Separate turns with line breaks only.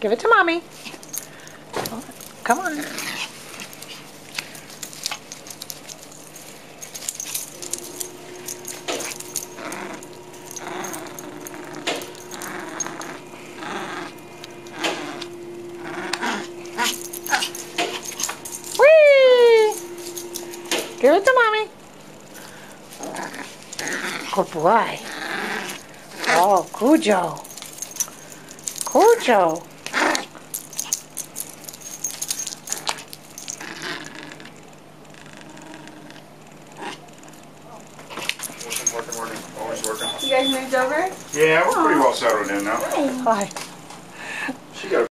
Give it to mommy. Come on. Give it to mommy. Good boy. Oh, Cujo. Cujo.
always working.
You guys moved over?
Yeah, we're Aww. pretty well settled in now.
Hi. Hi. She got